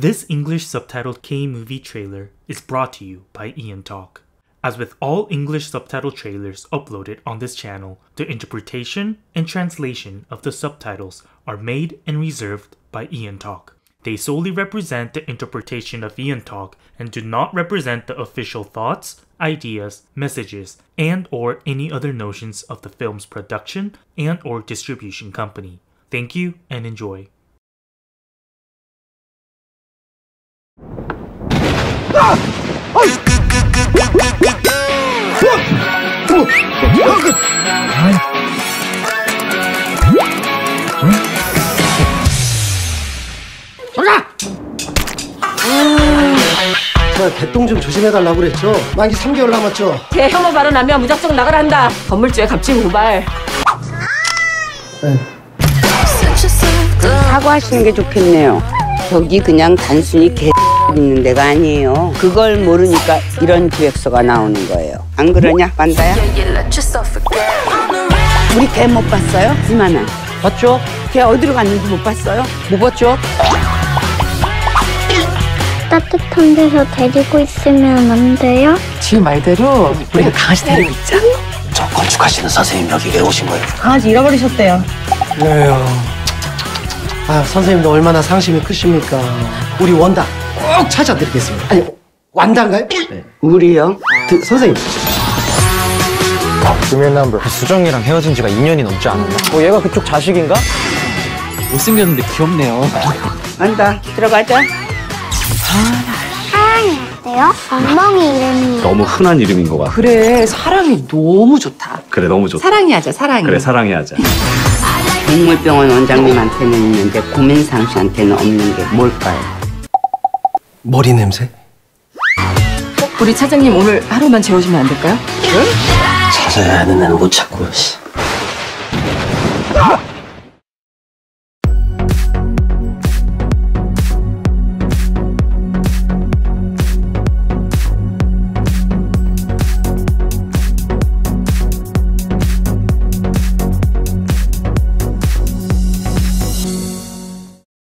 This English subtitled K movie trailer is brought to you by Ian Talk. As with all English subtitle trailers uploaded on this channel, the interpretation and translation of the subtitles are made and reserved by Ian Talk. They solely represent the interpretation of Ian Talk and do not represent the official thoughts, ideas, messages, and or any other notions of the film's production and or distribution company. Thank you and enjoy. 저 개똥 좀 조심해달라고 그랬죠? 만기 3개월 남았죠? 제 혐오 발언하면 무작정 나가라 한다. 건물주의 갑질 고발. 사과하시는 게 좋겠네요. 저기 그냥 단순히 개 있는 데가 아니에요. 그걸 모르니까 이런 기획서가 나오는 거예요. 안 그러냐, 만다야? 우리 개 못 봤어요? 이만한. 봤죠? 걔 어디로 갔는지 못 봤어요? 못 봤죠? 따뜻한 데서 데리고 있으면 안 돼요? 지금 말대로 우리가 강아지 데리고 있자. 저 건축하시는 선생님 여기 왜 오신 거예요? 강아지 잃어버리셨대요. 왜요? 아 선생님도 얼마나 상심이 크십니까? 우리 원단 꼭 찾아드리겠습니다. 아니 완단가요? 네. 우리요? 그, 선생님 수정이랑 헤어진 지가 2년이 넘지 않았나? 뭐 얘가 그쪽 자식인가? 못생겼는데 귀엽네요. 만다, 들어가자. 사랑해야 돼요? 엉망이 이름이 너무 흔한 이름인 것 같아. 그래 사랑이 너무 좋다. 그래 너무 좋다. 사랑이 하자 사랑이. 그래 사랑해 하자. 동물병원 원장님한테는 있는데 고민상 씨한테는 없는 게 뭘까요? 머리 냄새? 우리 차장님 오늘 하루만 재워주면 안 될까요? 찾아야 하는 데는 못 찾고. 씨. 아!